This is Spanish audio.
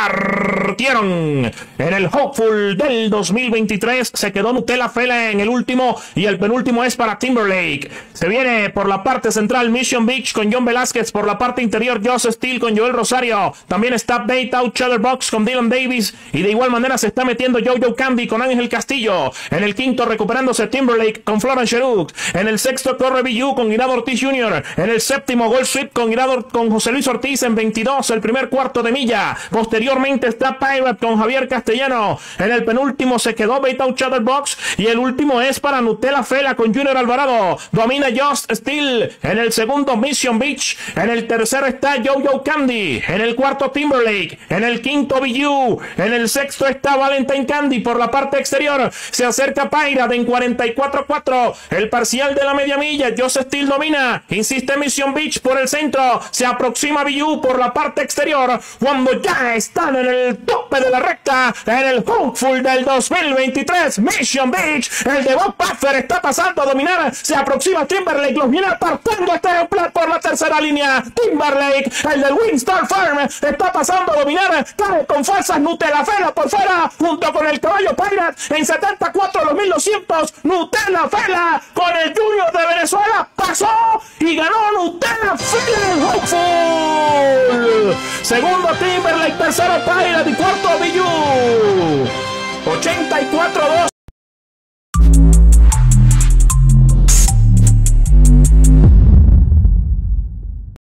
Arr en el Hopeful del 2023 se quedó Nutella Fela en el último y el penúltimo es para Timberlake. Se viene por la parte central Mission Beach con John Velázquez, por la parte interior Joss Steele con Joel Rosario. También está Bait Out Box con Dylan Davis y de igual manera se está metiendo Jojo Candy con Ángel Castillo. En el quinto recuperándose Timberlake con Florence Cheruk. En el sexto corre BU con Guinado Ortiz Jr. En el séptimo Gold Sweep con con José Luis Ortiz en 22, el primer cuarto de milla. Posteriormente está Pirate con Javier Castellano. En el penúltimo se quedó Bait Out Box y el último es para Nutella Fela con Junior Alvarado. Domina Just Steel. En el segundo Mission Beach. En el tercero está Jojo Candy. En el cuarto Timberlake. En el quinto BU. En el sexto está Valentine Candy por la parte exterior. Se acerca Pirate en 44-4. El parcial de la media milla. Just Steel domina. Insiste Mission Beach por el centro. Se aproxima BU por la parte exterior. Cuando ya están en el tope de la recta. En el Hopeful del 2023. Mission Beach. El de Bob Puffer está pasando a dominar. Se aproxima Timberlake. Los viene apartando este ejemplar por la tercera línea. Timberlake. El del Winstar Farm. Está pasando a dominar. Cae con fuerzas Nutella Fela por fuera. Junto con el caballo Pirate. En 74 los 1200. Nutella Fela. Con el Junior Segundo Timberlake. Tercero Pirate. Y cuarto Billu. 84-2.